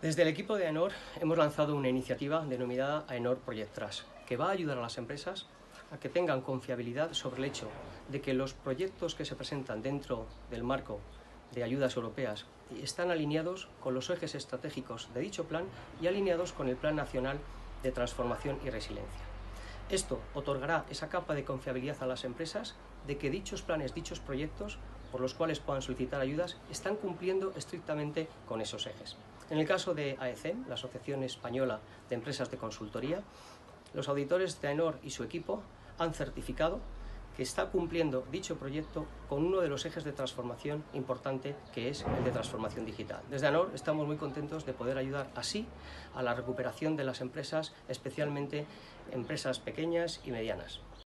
Desde el equipo de AENOR hemos lanzado una iniciativa denominada AENOR Project Trust, que va a ayudar a las empresas a que tengan confiabilidad sobre el hecho de que los proyectos que se presentan dentro del marco de ayudas europeas están alineados con los ejes estratégicos de dicho plan y alineados con el Plan Nacional de Transformación y Resiliencia. Esto otorgará esa capa de confiabilidad a las empresas de que dichos planes, dichos proyectos por los cuales puedan solicitar ayudas están cumpliendo estrictamente con esos ejes. En el caso de AECEM, la Asociación Española de Empresas de Consultoría, los auditores de AENOR y su equipo han certificado que está cumpliendo dicho proyecto con uno de los ejes de transformación importante que es el de transformación digital. Desde ANOR estamos muy contentos de poder ayudar así a la recuperación de las empresas, especialmente empresas pequeñas y medianas.